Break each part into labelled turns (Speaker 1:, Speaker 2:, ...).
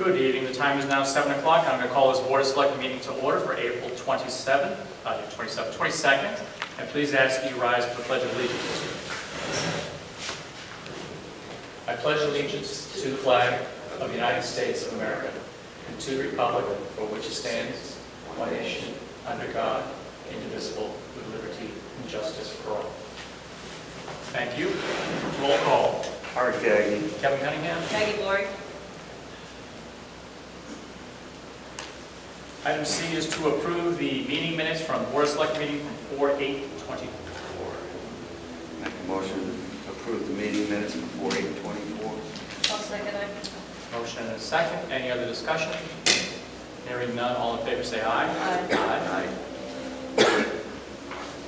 Speaker 1: Good evening, the time is now 7 o'clock. I'm going to call this Board of Selectmen meeting to order for April 27th, uh, 27th, 22nd. And please ask you rise for the Pledge of Allegiance. I pledge allegiance to the flag of the United States of America and to the republic for which it stands, one nation, under God, indivisible, with liberty and justice for all. Thank you. Roll call.
Speaker 2: Art Gagnon.
Speaker 1: Kevin Cunningham.
Speaker 3: Maggie Glory?
Speaker 1: Item C is to approve the meeting minutes from Board of Select meeting from 4/8/24.
Speaker 2: Make a motion to approve the meeting minutes before eight twenty-four.
Speaker 3: I'll second it.
Speaker 1: Motion and a second. Any other discussion? Hearing none, all in favor say aye.
Speaker 3: Aye.
Speaker 1: Aye.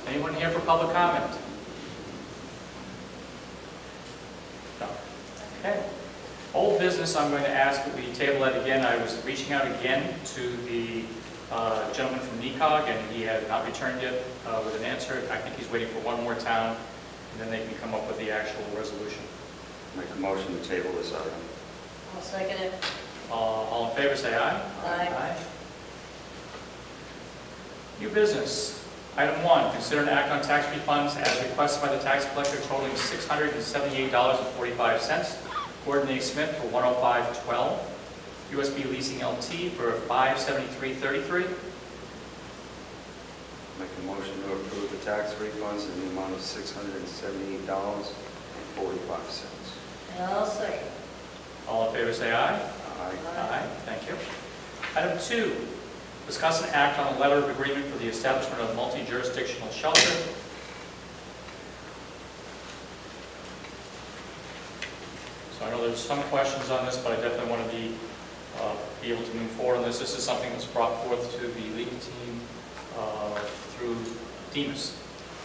Speaker 1: Anyone here for public comment? No. Okay. Old business, I'm going to ask that we table that again. I was reaching out again to the uh, gentleman from NECCOG, and he had not returned yet uh, with an answer. I think he's waiting for one more town, and then they can come up with the actual resolution.
Speaker 2: Make a motion to table this item.
Speaker 3: I'll second it.
Speaker 1: Uh, All in favor, say aye.
Speaker 3: Aye.
Speaker 1: New business. Item one, consider an act on tax refunds as requested by the tax collector totaling $678.45. Gordon A. Smith for 10512. USB Leasing LT for 57333.
Speaker 2: Make a motion to approve the tax refunds in the amount of six hundred and seventy-eight dollars and forty-five cents.
Speaker 3: And I'll second.
Speaker 1: All in favor, say aye.
Speaker 2: Aye.
Speaker 1: Aye, thank you. Item two, discuss an act on a letter of agreement for the establishment of multi-jurisdictional shelter. So I know there's some questions on this, but I definitely want to be, uh, be able to move forward on this. This is something that's brought forth to the legal team uh, through DEMHS,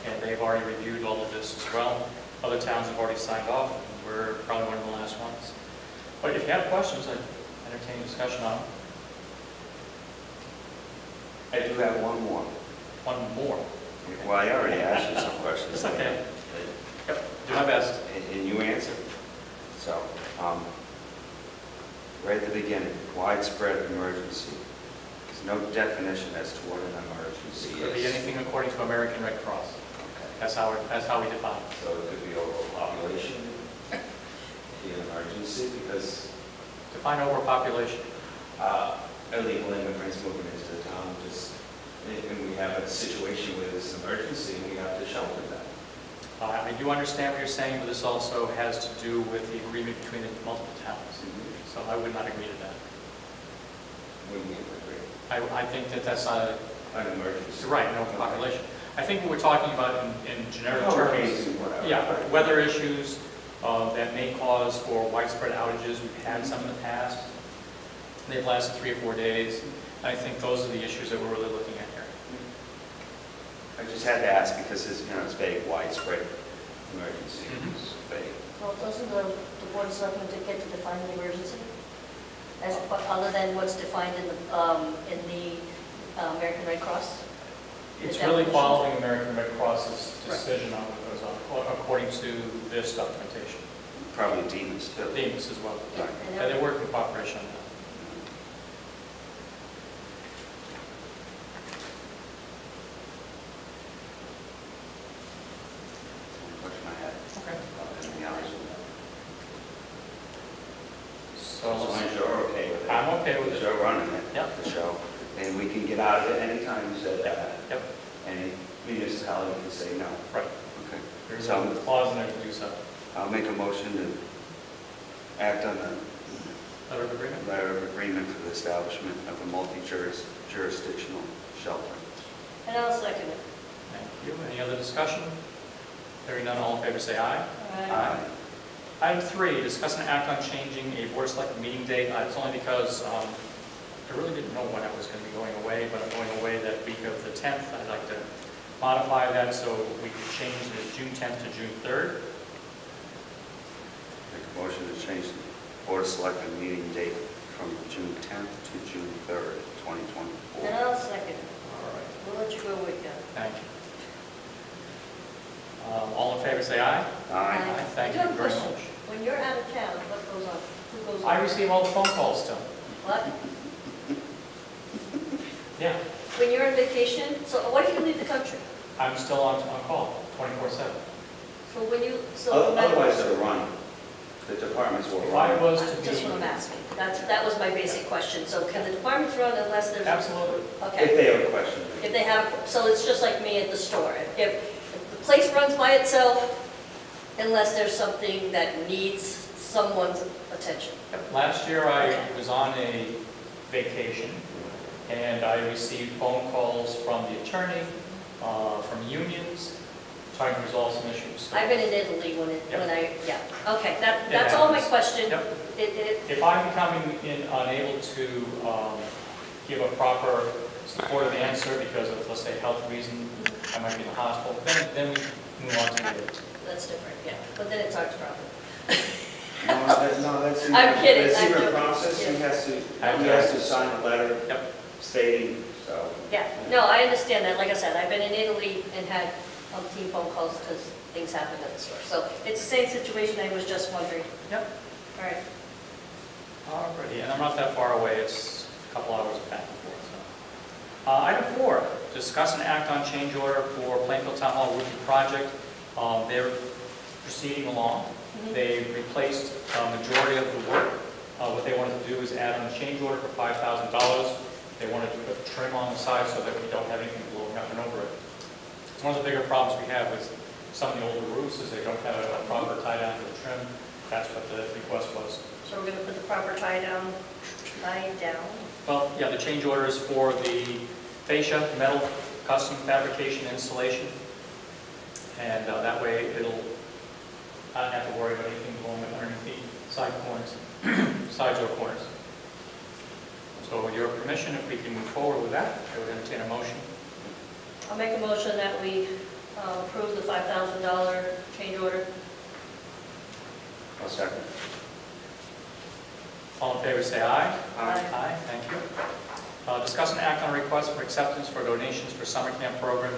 Speaker 1: and they've already reviewed all of this as well. Other towns have already signed off, and we're probably one of the last ones. But if you have questions, I entertain discussion on them.
Speaker 2: I do have one more.
Speaker 1: One more.
Speaker 2: Well, I already asked you some questions.
Speaker 1: It's okay. Yep, do my best.
Speaker 2: And and you answered. So, um, right at the beginning, widespread emergency. There's no definition as to what an emergency is.
Speaker 1: Could be
Speaker 2: is.
Speaker 1: anything according to American Red Cross.
Speaker 2: Okay.
Speaker 1: That's how, that's how we define it.
Speaker 4: So it could be overpopulation, be an emergency, because
Speaker 1: Define overpopulation.
Speaker 4: uh, illegal immigrants moving into the town, just, and we have a situation where there's an emergency, and we have to shelter them.
Speaker 1: Uh, I do understand what you're saying, but this also has to do with the agreement between the multiple towns. So I would not agree to that.
Speaker 4: We need to agree.
Speaker 1: I, I think that that's not, a-
Speaker 4: An emergency.
Speaker 1: right, no population. I think what we're talking about in, in generic
Speaker 4: Hurricanes
Speaker 1: terms. Yeah, weather issues uh, that may cause for widespread outages. We've had some in the past. They've lasted three or four days. I think those are the issues that we're really looking.
Speaker 2: I just had to ask because it's, you know, it's vague, widespread emergency.
Speaker 1: Mhm.
Speaker 2: It's vague.
Speaker 3: Well, doesn't the, the Board of Selectmen get to define the emergency? As, other than what's defined in the, um, in the uh, American Red Cross?
Speaker 1: It's really
Speaker 3: definition.
Speaker 1: following American Red Cross's
Speaker 3: Right.
Speaker 1: decision on what goes on, according to this documentation.
Speaker 2: Probably demons too.
Speaker 1: DEMHS as well.
Speaker 3: Yeah,
Speaker 1: And
Speaker 3: and
Speaker 1: they work in cooperation on that.
Speaker 2: That's one question I had.
Speaker 1: Okay.
Speaker 2: uh, To be honest with you.
Speaker 1: So
Speaker 2: As long
Speaker 1: let's-
Speaker 2: as you're okay with it.
Speaker 1: I'm okay with it.
Speaker 2: You're running it,
Speaker 1: Yep.
Speaker 2: the show, and we can get out of it anytime you said that.
Speaker 1: Yep,
Speaker 2: Any municipality can say no.
Speaker 1: right.
Speaker 2: Okay.
Speaker 1: There's
Speaker 2: So
Speaker 1: a clause in there to do so.
Speaker 2: I'll make a motion to act on the
Speaker 1: Letter of agreement?
Speaker 2: letter of agreement for the establishment of a multi-jurisdictional shelter.
Speaker 3: And I'll second it.
Speaker 1: Thank you. Any other discussion? Hearing none, all in favor say aye.
Speaker 3: Aye.
Speaker 1: Item three, discuss an act on changing a board of selectmen meeting date. Uh, It's only because um, I really didn't know when I was going to be going away, but I'm going away that week of the 10th. I'd like to modify that so we could change the June 10th to June 3rd.
Speaker 2: Make a motion to change the Board of Selectmen meeting date from June 10th to June 3rd, 2024.
Speaker 3: And I'll second it.
Speaker 1: All right,
Speaker 3: We'll let you go with that.
Speaker 1: thank you. Um, All in favor, say aye.
Speaker 2: Aye.
Speaker 3: Aye.
Speaker 1: Thank
Speaker 3: I
Speaker 1: you very
Speaker 3: question.
Speaker 1: much.
Speaker 3: When you're out of town, what goes on? Who goes on?
Speaker 1: I receive all the phone calls still.
Speaker 3: What?
Speaker 1: Yeah,
Speaker 3: When you're on vacation, so what if you leave the country?
Speaker 1: I'm still on, on call, twenty-four seven.
Speaker 3: So when you, so.
Speaker 2: Oth- Otherwise, it'll run. The departments will
Speaker 1: If I
Speaker 2: run.
Speaker 1: was to
Speaker 3: That's what I'm
Speaker 1: be,
Speaker 3: asking. That's, that was my basic question. So can the departments run unless there's,
Speaker 1: absolutely,
Speaker 2: If
Speaker 3: okay.
Speaker 2: they have a question.
Speaker 3: If they have, so it's just like me at the store. If if the place runs by itself, unless there's something that needs someone's attention.
Speaker 1: last year I was on a vacation, and I received phone calls from the attorney, uh, from unions, trying to resolve some issues.
Speaker 3: I've been in Italy when it, when I, yeah, okay, that, that's all my question.
Speaker 1: Yep.
Speaker 3: It, it,
Speaker 1: If I'm becoming in- unable to um, give a proper supportive answer because of, let's say, health reason, I might be in the hospital, then, then we move on to the,
Speaker 3: that's different, yeah, but then it's our problem.
Speaker 2: No, that- no, that's.
Speaker 3: I'm kidding,
Speaker 2: That's
Speaker 3: I'm
Speaker 2: even
Speaker 3: joking.
Speaker 2: process, he
Speaker 3: Yeah.
Speaker 2: has to,
Speaker 1: I-
Speaker 2: he has to sign a letter
Speaker 1: Yep.
Speaker 2: stating, so.
Speaker 3: Yeah, no, I understand that, like I said, I've been in Italy and had umpteen phone calls because things happened at the store. So it's the same situation, I was just wondering.
Speaker 1: Yep.
Speaker 3: All right,
Speaker 1: already, and I'm not that far away, it's a couple hours back and forth. so. Uh, Item four, discuss and act on change order for Plainfield Town Hall roofing project. Um, They're proceeding along.
Speaker 3: Mhm.
Speaker 1: They replaced a majority of the work. Uh, What they wanted to do is add on a change order for $5,000. They wanted to put trim on the side so that we don't have anything blowing up and over it. It's one of the bigger problems we have with some of the older roofs is they don't have a proper tie down to the trim. That's what the request was.
Speaker 3: so we're going to put the proper tie down, tie down.
Speaker 1: Well, yeah, the change order is for the fascia, metal custom fabrication installation. And uh, that way it'll, I don't have to worry about anything blowing up underneath the side corners, sides or corners. So with your permission, if we can move forward with that, I would entertain a motion.
Speaker 3: I'll make a motion that we uh, approve the $5,000 change order.
Speaker 2: I'll second.
Speaker 1: All in favor, say aye.
Speaker 3: Aye.
Speaker 1: Aye, thank you. Uh, Discuss and act on request for acceptance for donations for summer camp program.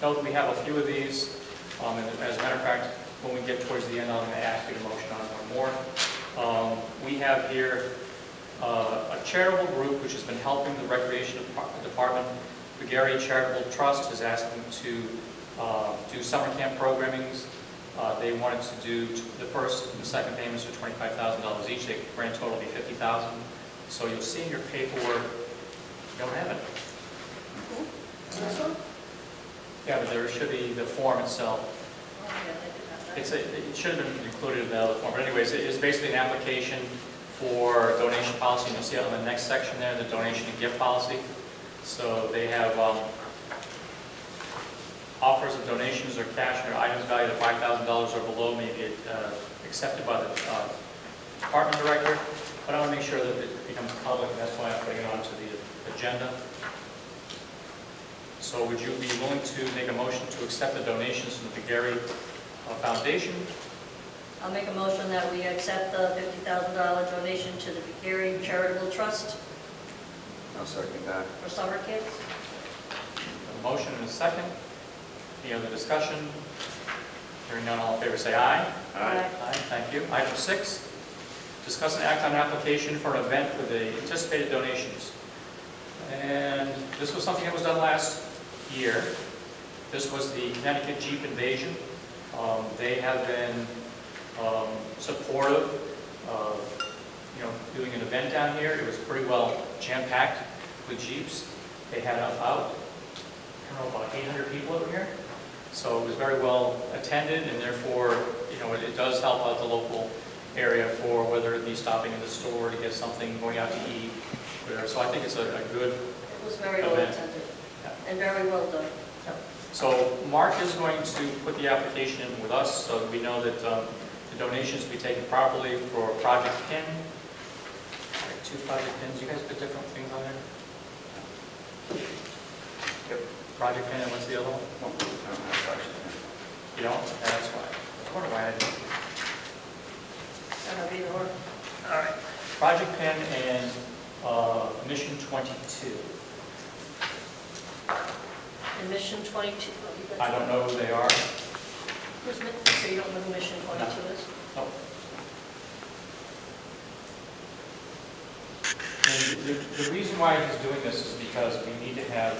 Speaker 1: Note we have a few of these. Um, and As a matter of fact, when we get towards the end, I'm going to ask you to motion on one more. Um, We have here uh, a charitable group which has been helping the Recreation Department. The Gary Charitable Trust is asking to uh, do summer camp programmings. Uh, They wanted to do the first and the second payments for $25,000 each. The grand total will be 50,000. So you'll see in your paperwork, don't have it.
Speaker 3: This one?
Speaker 1: Yeah, but there should be the form itself.
Speaker 3: Yeah, I did have that.
Speaker 1: It's, a- it should have been included in the other form, but anyways, it is basically an application for donation policy, and you'll see it on the next section there, the donation and gift policy. So they have um, offers of donations or cash or items valued at $5,000 or below may be uh, accepted by the uh, department director, but I want to make sure that it becomes public, and that's why I'm putting it onto the agenda. So would you be willing to make a motion to accept the donations from the Gary uh, Foundation?
Speaker 3: I'll make a motion that we accept the $50,000 donation to the Gary Charitable Trust
Speaker 2: I'll second that.
Speaker 3: for summer kids.
Speaker 1: A motion and a second. Any other discussion? Hearing none, all in favor say aye.
Speaker 2: Aye.
Speaker 1: Aye, thank you. Item six, discuss and act on application for an event with the anticipated donations. And this was something that was done last year. This was the Connecticut Jeep Invasion. Um, They have been um, supportive of, you know, doing an event down here. It was pretty well jam-packed with Jeeps. They had about, I don't know, about 800 people over here. So it was very well attended, and therefore, you know, it it does help out the local area for whether it be stopping in the store to get something, going out to eat, whatever. So I think it's a a good,
Speaker 3: It was very well
Speaker 1: Event.
Speaker 3: attended
Speaker 1: Yeah.
Speaker 3: and very well done.
Speaker 1: so Mark is going to put the application in with us, so that we know that um, the donations be taken properly for Project PIN. All right, Two Project PINs, you guys put different things on there?
Speaker 2: Yep.
Speaker 1: Project PIN, and what's the other one?
Speaker 2: No, I don't.
Speaker 1: You don't? That's why. I wonder why I didn't.
Speaker 3: I don't know, or.
Speaker 1: All right. Project Pen and uh, Mission 22.
Speaker 3: And Mission 22. oh, you got-
Speaker 1: I don't know who they are.
Speaker 3: Who's, mi- so you don't know who Mission 22 is?
Speaker 1: And The, the reason why he's doing this is because we need to have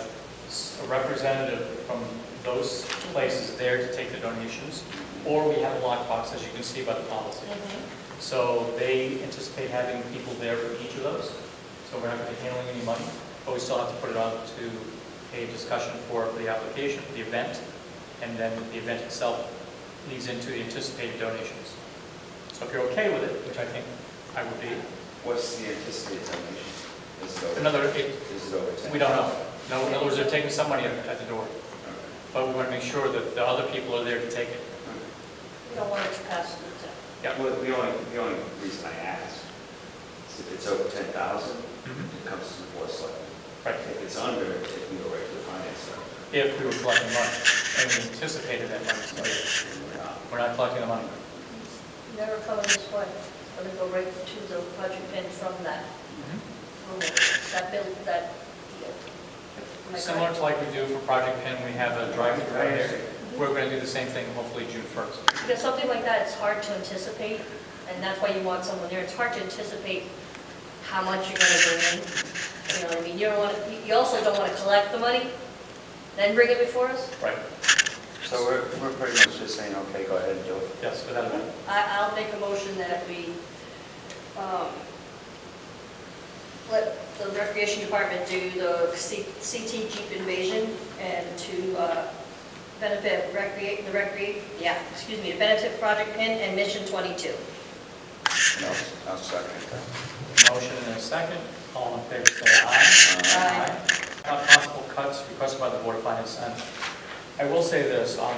Speaker 1: s- a representative from those places there to take the donations, or we have a lockbox, as you can see by the policy. So they anticipate having people there for each of those, so we're not going to be handling any money, but we still have to put it on to a discussion for the application, for the event, and then the event itself leads into the anticipated donations. So if you're okay with it, which I think I would be,
Speaker 2: What's the anticipated donation? Is it over,
Speaker 1: another, it-
Speaker 2: is it over ten?
Speaker 1: we don't know. No, in other words, they're taking some money at at the door, but we want to make sure that the other people are there to take it.
Speaker 3: We don't want it to pass through the town.
Speaker 1: Yeah.
Speaker 2: Well, the only, the only reason I ask is if it's over ten thousand, mm-hmm. it comes to the board of selectmen.
Speaker 1: Right.
Speaker 2: If it's under, it can go right to the finance director.
Speaker 1: If we were collecting money, and we anticipated that money, so
Speaker 2: And we're not.
Speaker 1: we're not collecting the money.
Speaker 3: Never coming this way. It's going to go right to the budget bin from that, mm-hmm. from that bill, that deal. Am I
Speaker 1: Similar
Speaker 3: correct?
Speaker 1: to like we do for Project Pin, we have a drive-through right there. We're going to do the same thing hopefully June 1st.
Speaker 3: Because something like that, it's hard to anticipate, and that's why you want someone there. It's hard to anticipate how much you're going to bring in. You know what I mean? You don't want, to. you also don't want to collect the money, then bring it before us.
Speaker 1: Right.
Speaker 2: So we're, we're pretty much just saying, okay, go ahead and do it.
Speaker 1: Yes, without a doubt.
Speaker 3: I, I'll make a motion that we, um, let the recreation department do the C- CT Jeep invasion and to, uh, benefit recreate, the recreate, yeah, excuse me, to benefit Project Pin and Mission 22.
Speaker 2: No, I'll second that.
Speaker 1: Motion and a second. All in favor, say aye.
Speaker 3: Aye.
Speaker 1: Uh, Possible cuts requested by the Board of Finance. And I will say this, um,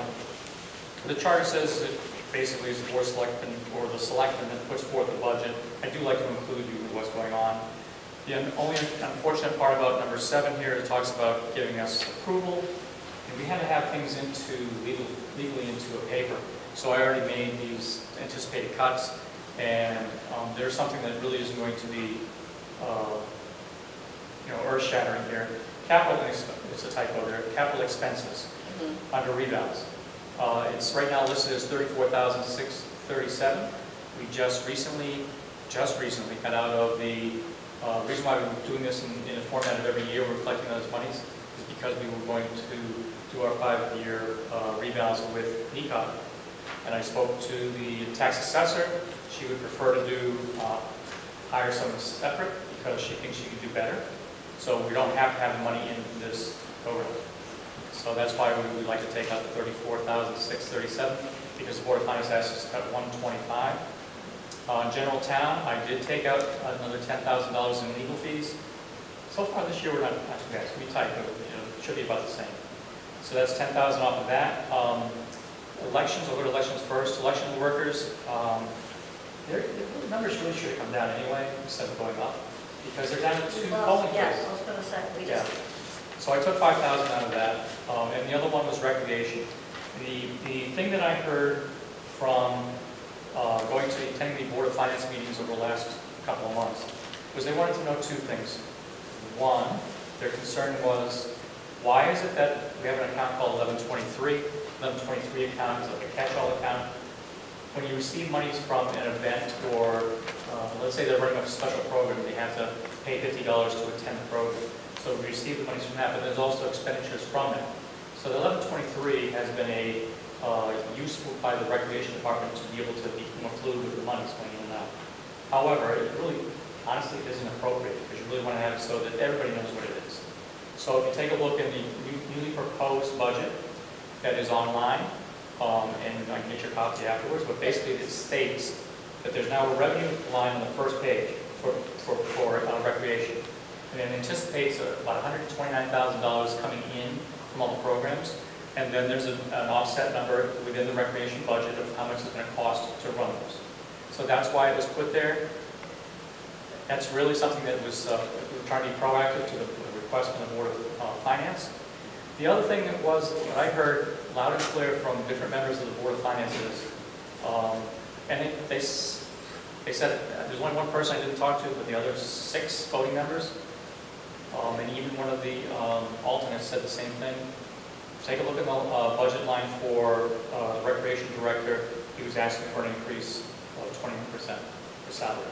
Speaker 1: the charter says that basically is the Board of Selectmen or the Selectmen that puts forth the budget. I do like to include you with what's going on. The un- only unfortunate part about number seven here, it talks about giving us approval. And we had to have things into, legal- legally into a paper. So I already made these anticipated cuts. And um, there's something that really isn't going to be, uh, you know, earth-shattering here. Capital, it's a typo there, capital expenses under rebounds. Uh, It's right now listed as 34,637. We just recently, just recently got out of the, uh, reason why we're doing this in in a format of every year, we're collecting those monies, is because we were going to do our five-year uh, rebounds with NECCOG. And I spoke to the tax assessor, she would prefer to do, uh, hire someone separate, because she thinks she can do better. So we don't have to have money in this program. So that's why we would like to take out the thirty-four thousand, six thirty-seven, because the Board of Finance asked us to cut one twenty-five. Uh, general town, I did take out another ten thousand dollars in legal fees. So far this year, we're not, actually, gonna be tight, but, you know, it should be about the same. So that's ten thousand off of that. Um, elections, I'll go to elections first. Election workers, um, their numbers really should have come down anyway, instead of going up, because they're down to two polling
Speaker 3: Yes,
Speaker 1: places.
Speaker 3: I was going to say, we
Speaker 1: Yeah.
Speaker 3: just,
Speaker 1: So I took five thousand out of that, um, and the other one was recreation. The, the thing that I heard from, uh, going to attending the Board of Finance meetings over the last couple of months, was they wanted to know two things. One, their concern was, why is it that we have an account called eleven twenty-three? Eleven twenty-three account is like a catch-all account. When you receive monies from an event or, uh, let's say they're running a special program, they have to pay fifty dollars to attend the program. So we receive the monies from that, but there's also expenditures from it. So the 1123 has been a, uh, useful by the recreation department to be able to be more fluid with the monies going in and out. However, it really honestly isn't appropriate, because you really want to have it so that everybody knows what it is. So if you take a look in the newly proposed budget that is online, um, and I can get your copy afterwards, but basically it states that there's now a revenue line on the first page for, for, for uh, recreation. And it anticipates about $129,000 coming in from all the programs. And then there's an offset number within the recreation budget of how much it's going to cost to run those. So that's why it was put there. That's really something that was, uh, trying to be proactive to the the request from the Board of uh, Finance. The other thing that was, that I heard loud and clear from different members of the Board of Finances. um, and they- they, they said, there's only one person I didn't talk to, but the other six voting members, um, and even one of the um, alternates said the same thing. Take a look at the uh, budget line for uh, recreation director, he was asking for an increase of 20% for salary.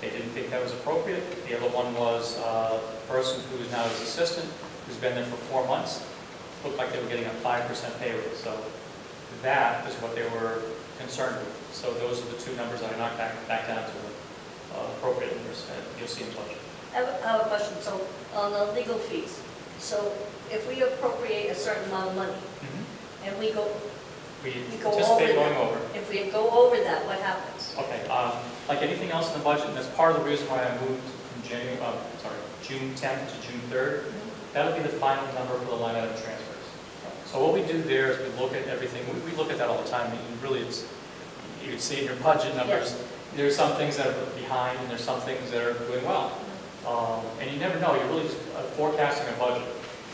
Speaker 1: They didn't think that was appropriate. The other one was uh, a person who is now his assistant, who's been there for four months, looked like they were getting a 5% pay raise. So that is what they were concerned with. So those are the two numbers that I knocked back, back down to uh, appropriate numbers, and you'll see in budget.
Speaker 3: I have I have a question, so on the legal fees, so if we appropriate a certain amount of money and we go,
Speaker 1: We
Speaker 3: We go
Speaker 1: anticipate
Speaker 3: over
Speaker 1: going
Speaker 3: that.
Speaker 1: over.
Speaker 3: if we go over that, what happens?
Speaker 1: Okay, um, like anything else in the budget, and that's part of the reason why I moved from January, uh, sorry, June 10th to June 3rd, that'll be the final number for the line item transfers. So what we do there is we look at everything, we, we look at that all the time, and really it's, you can see in your budget numbers, there's some things that are behind, and there's some things that are doing well. Um, and you never know, you're really just uh, forecasting a budget.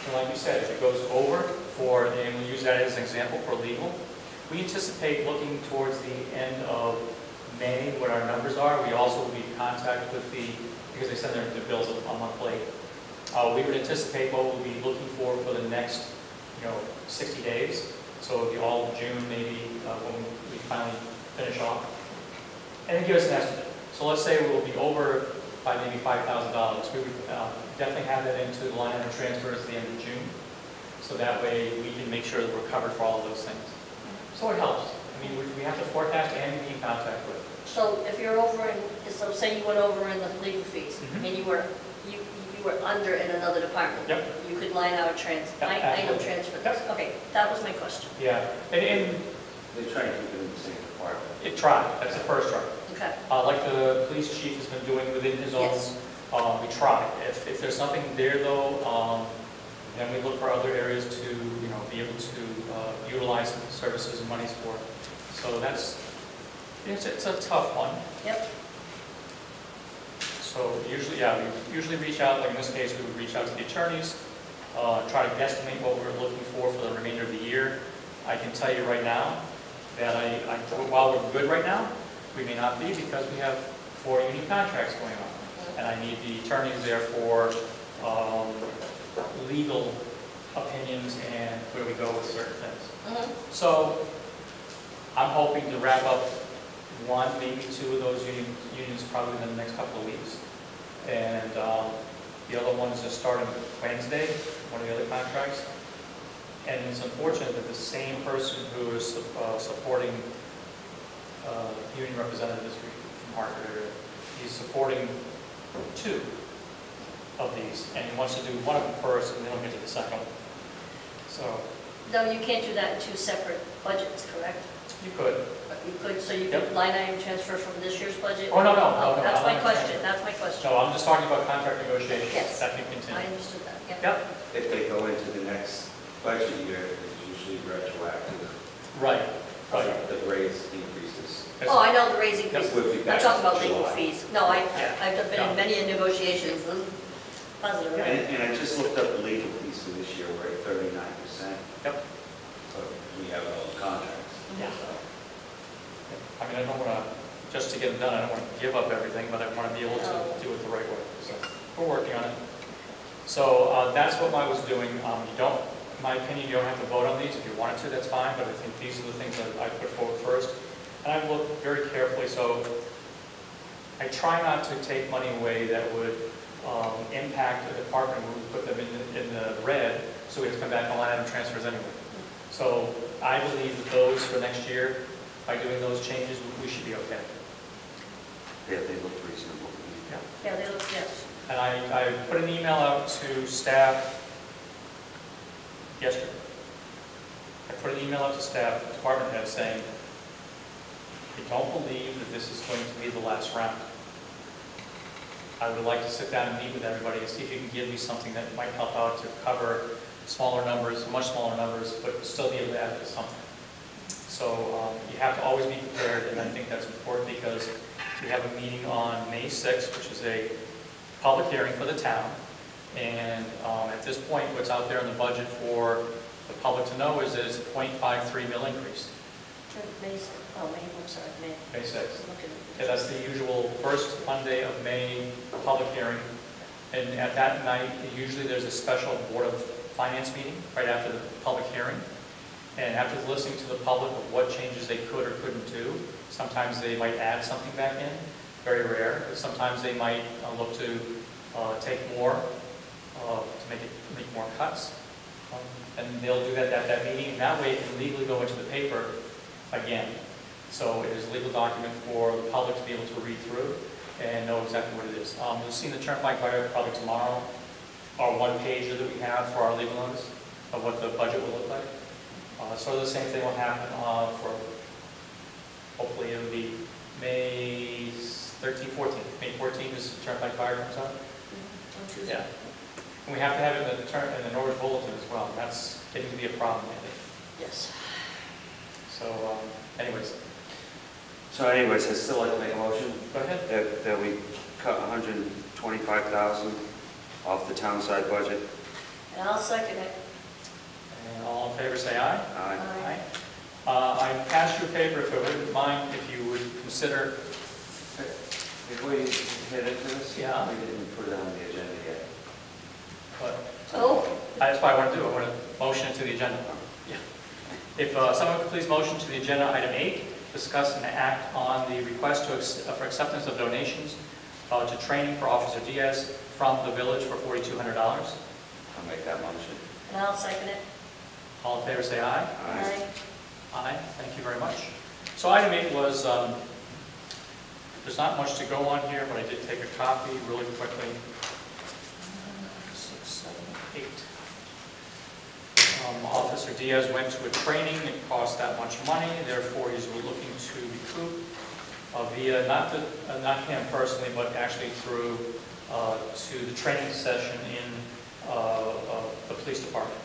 Speaker 1: And like you said, if it goes over for, and we use that as an example for legal, we anticipate looking towards the end of May, what our numbers are. We also will be in contact with the, because they send their, their bills a a month late. Uh, we would anticipate what we'll be looking for for the next, you know, 60 days. So it'll be all of June, maybe, uh, when we finally finish off. And then give us an estimate. So let's say we'll be over by maybe $5,000. We would uh, definitely have that into the line item transfers at the end of June. So that way, we can make sure that we're covered for all of those things. So it helps. I mean, we we have to forecast and be in contact with.
Speaker 3: So if you're over in, so say you went over in the legal fees,
Speaker 1: Mhm.
Speaker 3: and you were, you, you were under in another department.
Speaker 1: Yep.
Speaker 3: You could line out a trans,
Speaker 1: Yep,
Speaker 3: line item
Speaker 1: absolutely.
Speaker 3: transfer this. Okay, that was my question.
Speaker 1: Yeah, and, and
Speaker 2: They try to keep it in the same department.
Speaker 1: it tried, that's the first try.
Speaker 3: Okay,
Speaker 1: Uh, like the police chief has been doing within his own,
Speaker 3: Yes.
Speaker 1: uh, we try. If, if there's something there though, um, then we look for other areas to, you know, be able to, uh, utilize services and monies for. So that's, it's, it's a tough one.
Speaker 3: yep,
Speaker 1: So usually, yeah, we usually reach out, like in this case, we would reach out to the attorneys, uh, try to guesstimate what we're looking for for the remainder of the year. I can tell you right now that I, I, while we're good right now, we may not be because we have four union contracts going on. And I need the attorneys there for, um, legal opinions and where we go with certain things.
Speaker 3: Mhm.
Speaker 1: So I'm hoping to wrap up one, maybe two of those union- unions probably in the next couple of weeks. And um, the other one is just starting Wednesday, one of the other contracts. And it's unfortunate that the same person who is uh, supporting uh, union representative this week from Hartford area, he's supporting two of these, and he wants to do one of them first, and then he'll get to the second one. So
Speaker 3: No, you can't do that in two separate budgets, correct?
Speaker 1: You could,
Speaker 3: You could, so you
Speaker 1: Yep.
Speaker 3: could line item transfer from this year's budget?
Speaker 1: Oh, no, no, no, oh, no,
Speaker 3: That's
Speaker 1: I
Speaker 3: my
Speaker 1: understand.
Speaker 3: question, that's my question.
Speaker 1: No, I'm just talking about contract negotiations.
Speaker 3: Yes.
Speaker 1: That can
Speaker 3: I
Speaker 1: continue.
Speaker 3: understood that, yeah.
Speaker 1: Yep,
Speaker 2: If they go into the next budget year, it's usually retroactive.
Speaker 1: right, right.
Speaker 2: The raise increases.
Speaker 3: Oh, I know the raise increase.
Speaker 2: Would be
Speaker 3: I'm
Speaker 2: back
Speaker 3: talking about
Speaker 2: in
Speaker 3: legal
Speaker 2: July.
Speaker 3: fees. No, I,
Speaker 1: Yeah.
Speaker 3: I've been in many negotiations, and positive,
Speaker 2: And, and I just looked up the legal fees for this year, we're at thirty-nine percent.
Speaker 1: Yep.
Speaker 2: But we have all the contracts.
Speaker 1: Yeah. I mean, I don't want to, just to get it done, I don't want to give up everything, but I want to be able to do it the right way. So we're working on it. So uh, that's what I was doing. Um, You don't, in my opinion, you don't have to vote on these. If you wanted to, that's fine, but I think these are the things that I put forward first. And I looked very carefully, so I try not to take money away that would um, impact the department, we would put them in, the- in the red, so we have to come back on line item transfers anyway. So I believe that those for next year, by doing those changes, we should be okay.
Speaker 2: Yeah, they look reasonable.
Speaker 3: Yeah, Yeah, they look, yes.
Speaker 1: And I, I put an email out to staff yesterday. I put an email out to staff, the department head, saying, I don't believe that this is going to be the last round. I would like to sit down and meet with everybody and see if you can give me something that might help out to cover smaller numbers, much smaller numbers, but still be able to add to something. So um, you have to always be prepared, and I think that's important because we have a meeting on May 6th, which is a public hearing for the town. And um, at this point, what's out there in the budget for the public to know is that it's a .53 mil increase,
Speaker 3: May, oh, May, I'm sorry, May.
Speaker 1: May 6th.
Speaker 3: Look
Speaker 1: Okay, that's the usual first Monday of May public hearing. And at that night, usually there's a special Board of Finance meeting right after the public hearing. And after listening to the public of what changes they could or couldn't do, sometimes they might add something back in. very rare. But Sometimes they might uh, look to uh, take more, uh, to make it, make more cuts. Um, And they'll do that at that meeting, and that way it can legally go into the paper again. So it is a legal document for the public to be able to read through and know exactly what it is. Um, You'll see the Turnpike Buyer probably tomorrow, our one pager that we have for our legal notice of what the budget will look like. Uh, Sort of the same thing will happen uh, for, hopefully it'll be May 13, 14. May 14 is Turnpike Buyer comes out.
Speaker 3: On
Speaker 1: Yeah. And we have to have it in the turn, in the Norwich Bulletin as well. That's getting to be a problem, I think.
Speaker 3: Yes.
Speaker 1: So um, anyways,
Speaker 2: So anyways, I'd still like to make a motion
Speaker 1: go ahead.
Speaker 2: that, that we cut 125,000 off the town side budget.
Speaker 3: And I'll second it.
Speaker 1: And all in favor, say aye.
Speaker 2: Aye.
Speaker 3: Aye.
Speaker 1: Uh, I passed you a paper, if you wouldn't mind, if you would consider,
Speaker 2: Before you head into this?
Speaker 1: Yeah.
Speaker 2: We didn't put it on the agenda yet.
Speaker 1: but
Speaker 3: Oh,
Speaker 1: that's what I want to do, it. I want to motion it to the agenda. Yeah. If uh, someone could please motion to the agenda, item eight, discuss and act on the request to, ex- uh, for acceptance of donations uh, to training for Officer Diaz from the village for $4,200.
Speaker 2: I'll make that motion.
Speaker 3: and I'll second it.
Speaker 1: All in favor, say aye.
Speaker 2: Aye.
Speaker 1: Aye, thank you very much. So item eight was, um, there's not much to go on here, but I did take a copy really quickly. Six, seven, eight. Um, Officer Diaz went to a training, it cost that much money, therefore he's looking to recoup via, not the, uh, not him personally, but actually through, uh, to the training session in uh, uh, the police department.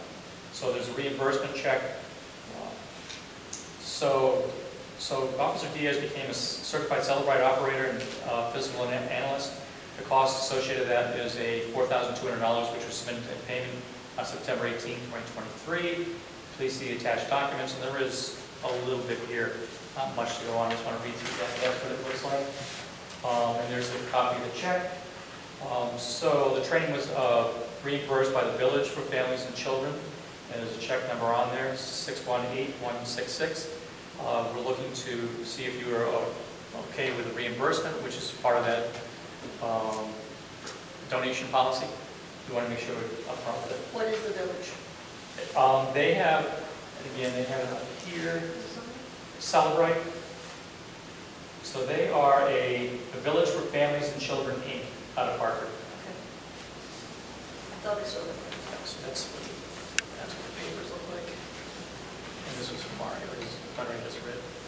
Speaker 1: So there's a reimbursement check. uh, So, so Officer Diaz became a certified Cellebrite operator and uh, physical ana- analyst. The cost associated with that is a $4,200, which was submitted in payment on September 18, 2023. Please see the attached documents, and there is a little bit here, not much to go on, I just want to read through that, that's what it looks like. Um, And there's a copy of the check. Um, So the training was uh, reimbursed by the village for families and children, and there's a check number on there, 618166. Uh, We're looking to see if you are uh, okay with the reimbursement, which is part of that um, donation policy. We want to make sure we're upfront with it.
Speaker 3: What is the village?
Speaker 1: Um, They have, again, they have here, Cellebrite. So they are a, a village for families and children, Inc., out of Hartford.
Speaker 3: Okay. I thought I saw the
Speaker 1: So that's, what- that's what the papers look like. And this was from Mario, his, I just read.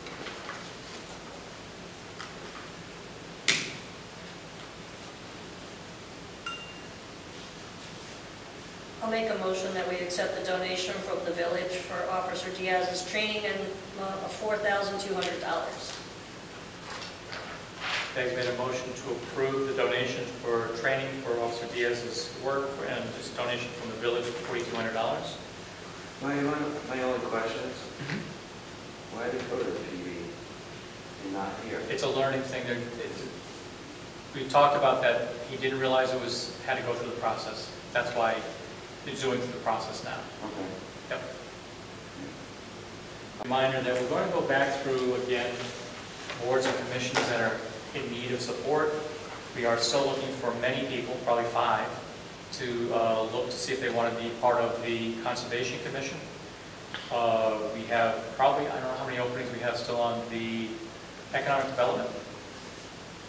Speaker 3: Make a motion that we accept the donation from the village for Officer Diaz's training and uh, $4,200.
Speaker 1: Peg's made a motion to approve the donation for training for Officer Diaz's work and his donation from the village for $4,200.
Speaker 2: My, my my only question is, why did it go to the PB and not here?
Speaker 1: It's a learning thing. There- it's- We talked about that. He didn't realize it was, had to go through the process. That's why he's doing through the process now.
Speaker 2: Okay.
Speaker 1: Yep. Reminder that we're going to go back through again boards and commissions that are in need of support. We are still looking for many people, probably five, to uh, look to see if they want to be part of the Conservation Commission. Uh, We have probably, I don't know how many openings we have still on the Economic Development.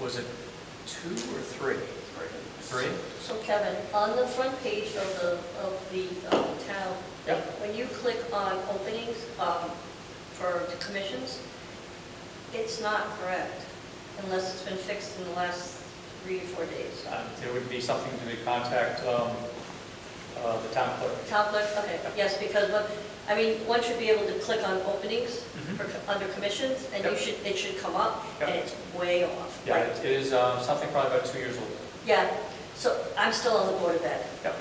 Speaker 1: Was it two or three? Three?
Speaker 3: So Kevin, on the front page of the, of the um, town,
Speaker 1: Yep.
Speaker 3: when you click on openings um, for the commissions, it's not correct unless it's been fixed in the last three to four days.
Speaker 1: Uh, There would be something to contact um, uh, the town clerk.
Speaker 3: Town clerk, okay, yes, because what, I mean, one should be able to click on openings
Speaker 1: Mhm.
Speaker 3: for, under commissions, and you
Speaker 1: Yep.
Speaker 3: should, it should come up, and
Speaker 1: Yep.
Speaker 3: it's way off.
Speaker 1: Yeah,
Speaker 3: Like,
Speaker 1: it is uh, something probably about two years old.
Speaker 3: Yeah, so I'm still on the board of that.
Speaker 1: Yep.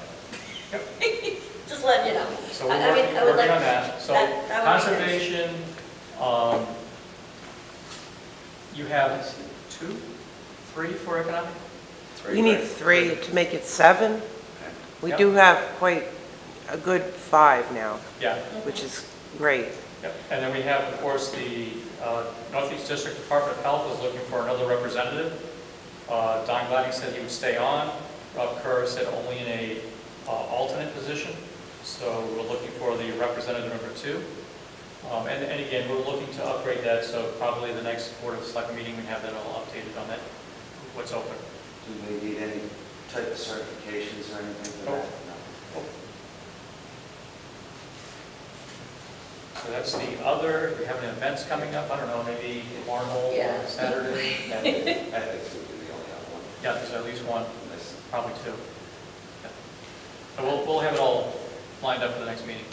Speaker 1: Yep.
Speaker 3: Just letting you know.
Speaker 1: So we're
Speaker 3: I- I mean,
Speaker 1: working,
Speaker 3: I would
Speaker 1: working
Speaker 3: like-
Speaker 1: on that. So
Speaker 3: that- that would be nice.
Speaker 1: conservation, um, you have two, three for economic?
Speaker 2: Three,
Speaker 5: We need
Speaker 2: right?
Speaker 5: three to make it seven.
Speaker 2: Okay.
Speaker 5: We
Speaker 1: Yep.
Speaker 5: do have quite a good five now,
Speaker 1: Yeah,
Speaker 5: which is great.
Speaker 1: yep. And then we have, of course, the uh, Northeast District Department of Health is looking for another representative. Uh, Don Gladdy said he would stay on. Rob Kerr said only in a uh, alternate position. So we're looking for the representative number two. Um, And, and again, we're looking to upgrade that, so probably the next Board of Select meeting, we have that all updated on that, what's open.
Speaker 2: Do we need any type of certifications or anything for that? No.
Speaker 1: So that's the other, we have any events coming up, I don't know, maybe Cornhole
Speaker 3: Yeah.
Speaker 1: on Saturday?
Speaker 2: Ethics would be only other one.
Speaker 1: Yeah, there's at least one,
Speaker 2: Unless-
Speaker 1: probably two. Yeah. So we'll, we'll have it all lined up for the next meeting.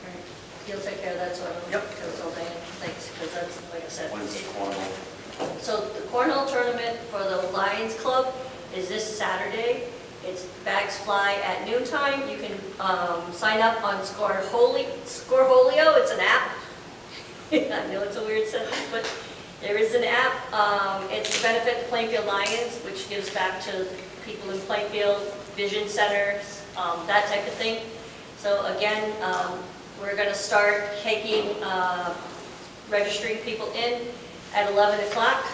Speaker 3: All right. You'll take care of that, so I don't.
Speaker 1: Yep.
Speaker 3: Because all day, thanks, because that's, like I said.
Speaker 2: When's the cornhole?
Speaker 3: So the cornhole tournament for the Lions Club is this Saturday. It's bags fly at noon time. You can um, sign up on Scoreholio. Scoreholio, it's an app. I know it's a weird sentence, but there is an app. Um, It's to benefit the Plainfield Lions, which gives back to people in Plainfield, vision centers, um, that type of thing. So again, um, we're going to start taking, uh, registering people in at 11 o'clock.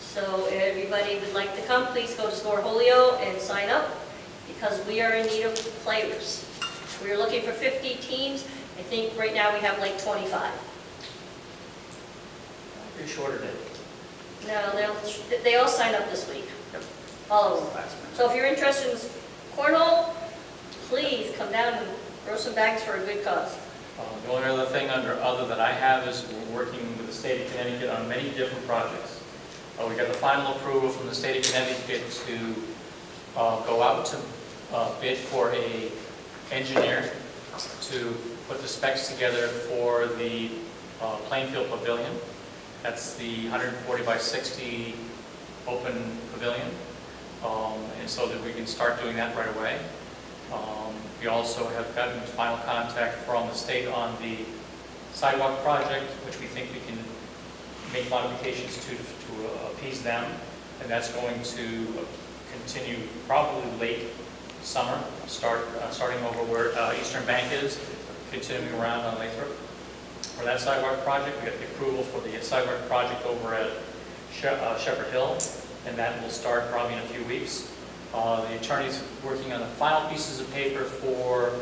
Speaker 3: So if everybody would like to come, please go to Scoreholio and sign up, because we are in need of players. We're looking for 50 teams. I think right now we have like 25.
Speaker 1: Pretty shorter day.
Speaker 3: No, they'll, they all signed up this week. All of them. So if you're interested in cornhole, please come down and throw some bags for a good cause.
Speaker 1: Uh, The only other thing under other that I have is we're working with the state of Connecticut on many different projects. Uh, We got the final approval from the state of Connecticut to uh, go out to uh, bid for a engineer to put the specs together for the uh, Plainfield Pavilion. That's the 140 by 60 open pavilion. Um, And so that we can start doing that right away. Um, We also have gotten final contact from the state on the sidewalk project, which we think we can make modifications to to appease them, and that's going to continue probably late summer, start, uh, starting over where uh, Eastern Bank is, continuing around on Lathrop. For that sidewalk project, we got the approval for the sidewalk project over at She- uh, Shepherd Hill, and that will start probably in a few weeks. Uh, The attorney's working on the final pieces of paper for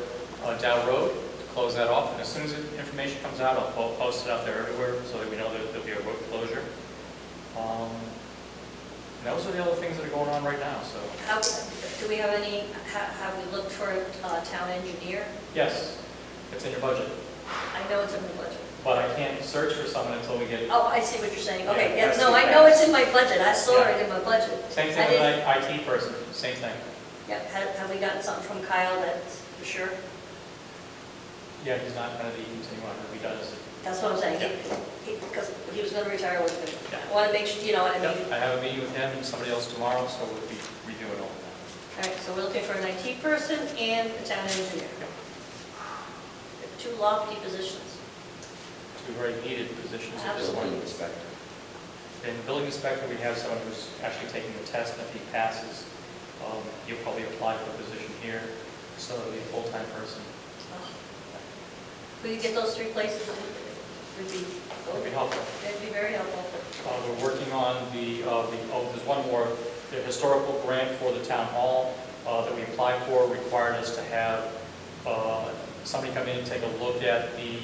Speaker 1: uh, Dow Road to close that off, and as soon as the information comes out, I'll po- post it out there everywhere so that we know that there'll be a road closure. Um, and Those are the other things that are going on right now, so,
Speaker 3: How, do we have any, ha- have we looked for a uh, town engineer?
Speaker 1: yes, it's in your budget,
Speaker 3: I know it's in the budget.
Speaker 1: But I can't search for someone until we get,
Speaker 3: Oh, I see what you're saying. Okay,
Speaker 1: Yeah,
Speaker 3: yeah,
Speaker 2: that's
Speaker 3: no, I know it's in my budget. I saw it in my budget.
Speaker 1: same
Speaker 3: I
Speaker 1: thing with
Speaker 3: didn't-
Speaker 1: an IT person, same thing.
Speaker 3: Yeah, have, have we gotten something from Kyle that's for sure?
Speaker 1: Yeah, he's not going to be continuing on, he does.
Speaker 3: That's what I'm saying.
Speaker 1: Yeah.
Speaker 3: He, because he was gonna retire with me.
Speaker 1: Yeah.
Speaker 3: I wanna make sure, you know what I mean?
Speaker 1: Yep, I have a meeting with him and somebody else tomorrow, so we'll be redoing all of that.
Speaker 3: All right, so we're looking for an IT person and a town engineer. Two lofty positions.
Speaker 1: Two very needed positions at this
Speaker 2: Building
Speaker 1: point.
Speaker 2: inspector.
Speaker 1: In building inspector, we have someone who's actually taking the test, and if he passes, um, he'll probably apply for a position here, so it'll be a full-time person.
Speaker 3: Oh. If we get those three places, it would be,
Speaker 1: That'd be helpful.
Speaker 3: that'd be very helpful.
Speaker 1: Uh, We're working on the, uh, the, oh, there's one more, the historical grant for the town hall uh, that we applied for required us to have uh, somebody come in and take a look at the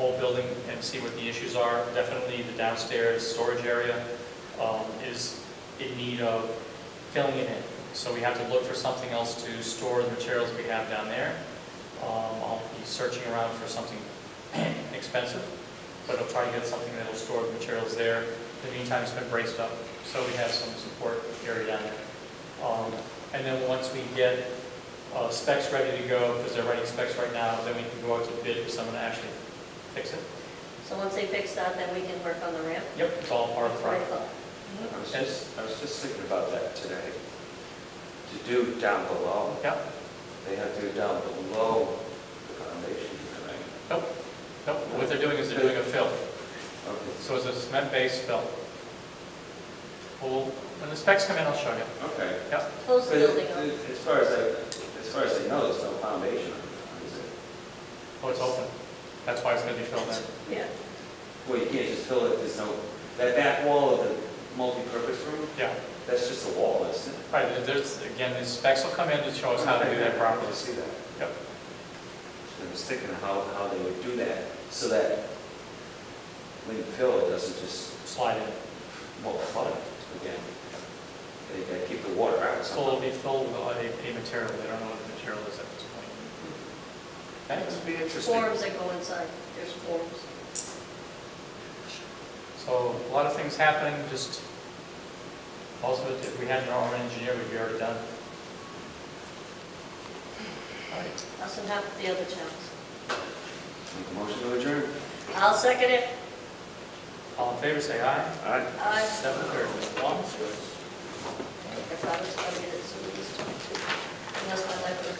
Speaker 1: whole building and see what the issues are. Definitely the downstairs storage area um, is in need of filling it in. So we have to look for something else to store the materials we have down there. Um, I'll be searching around for something expensive, but I'll try to get something that'll store the materials there. In the meantime, it's been braced up, so we have some support area down there. Um, And then once we get uh, specs ready to go, because they're writing specs right now, then we can go out to bid for someone to actually fix it.
Speaker 3: So once they fix that, then we can work on the ramp.
Speaker 1: Yep, it's all part of the
Speaker 3: Right,
Speaker 1: project.
Speaker 2: I was just, I was just thinking about that today. To do down below,
Speaker 1: Yep,
Speaker 2: they have to do down below the foundation, right?
Speaker 1: nope, nope, what they're doing is they're doing a fill,
Speaker 2: Okay,
Speaker 1: so it's a cement-based fill. Well, when the specs come in, I'll show you.
Speaker 2: okay.
Speaker 1: Yep,
Speaker 3: Close the
Speaker 2: But
Speaker 3: building
Speaker 2: it-
Speaker 3: up.
Speaker 2: it- As far as I, as far as I know, there's no foundation on it, is it?
Speaker 1: oh, it's open, that's why it's gonna be filled in.
Speaker 3: Yeah.
Speaker 2: Well, you can't just fill it, there's no, that back wall of the multi-purpose room,
Speaker 1: Yeah,
Speaker 2: that's just a wall, isn't it?
Speaker 1: right, there's, again, the specs will come in to show us how to do that properly.
Speaker 6: I see that.
Speaker 1: Yep.
Speaker 6: I was thinking
Speaker 2: And how, how they would do that, so that when you fill, it doesn't just,
Speaker 1: Slide in.
Speaker 2: well, flood again. They gotta keep the water out
Speaker 1: So
Speaker 2: somehow.
Speaker 1: it'll be filled with a, a material, they don't know what the material is at this point.
Speaker 6: Would be interesting.
Speaker 3: Forms that go inside, there's forms.
Speaker 1: So a lot of things happening, just, also if we had our own engineer, we'd be already done. All right,
Speaker 3: Us and half the other towns.
Speaker 6: Make a motion to adjourn.
Speaker 3: I'll second it.
Speaker 1: all in favor, say aye.
Speaker 6: Aye.
Speaker 3: I,
Speaker 1: Seven thirty, one.
Speaker 3: I promise I'll get it soon this time too. Unless my life goes